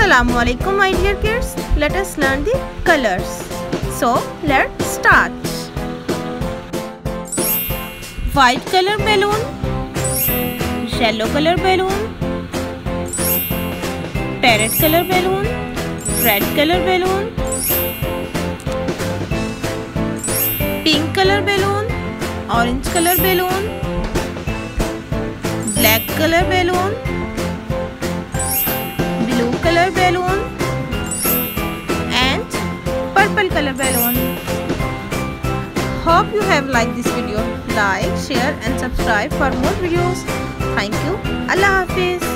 Assalamu alaikum my dear kids. Let us learn the colors. So let's start. White color balloon, yellow color balloon, parrot color balloon, red color balloon, pink color balloon, orange color balloon, black color balloon Hope you have liked this video. Like, share and subscribe for more videos. Thank you. Allah Hafiz.